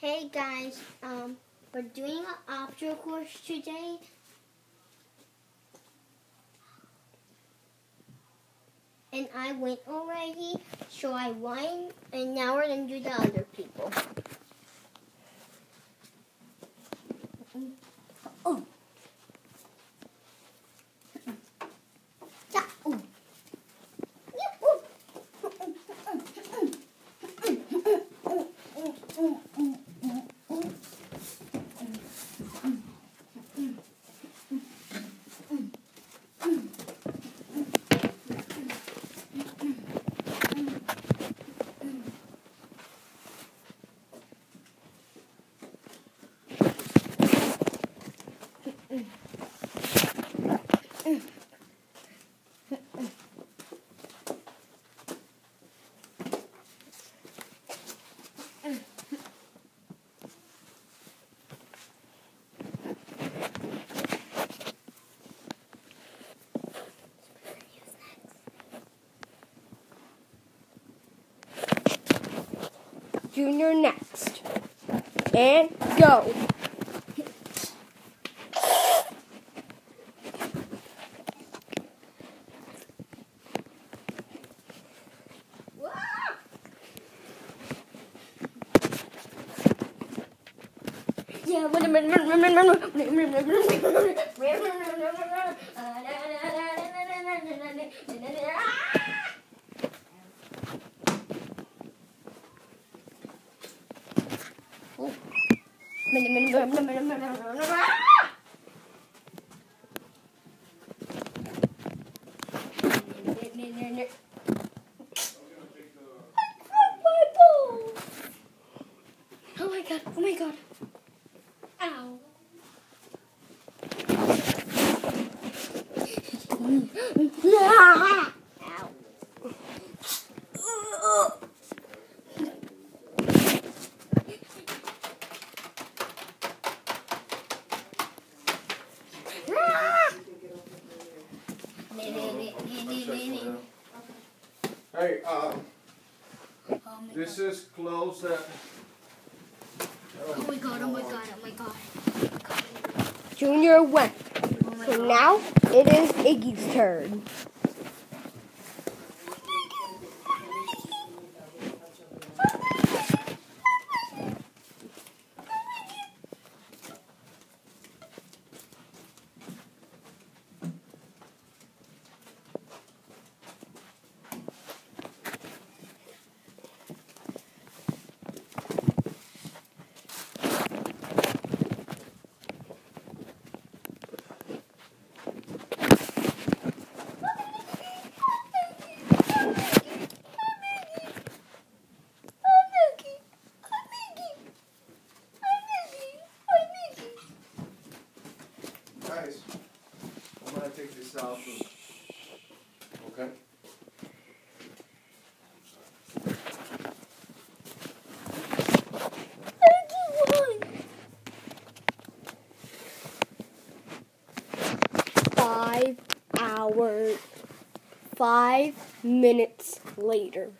Hey guys, um, we're doing an obstacle course today. And I went already, so I won, and now we're gonna do the other people. Junior next. And go. Yeah, Oh my god, oh my god. Ow. Hey, um, this is close at. Oh my god, oh my god, oh my god. Junior went. Oh So now it is Iggy's turn. Guys, I'm gonna take this out. Okay? Five hours, five minutes later.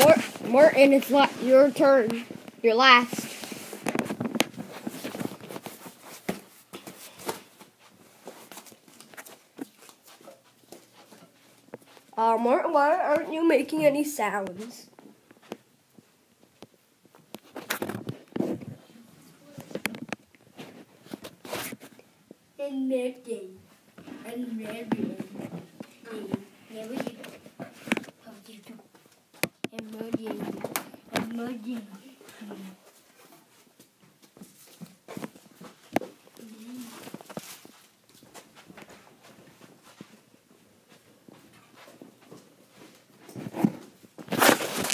Mar- Martin, it's la- your turn. Your last. Uh, Martin, why aren't you making any sounds? And Megan. And. And Megan. How do you do? And Megan. And Megan.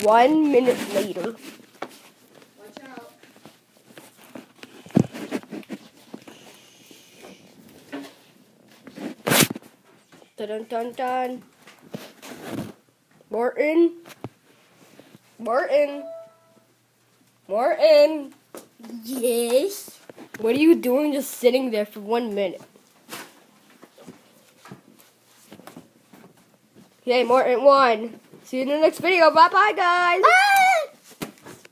One minute later. Watch out. Dun dun dun dun. Martin. Martin. Martin. Yes. What are you doing just sitting there for one minute? Okay, Martin won. See you in the next video. Bye bye, guys. Bye.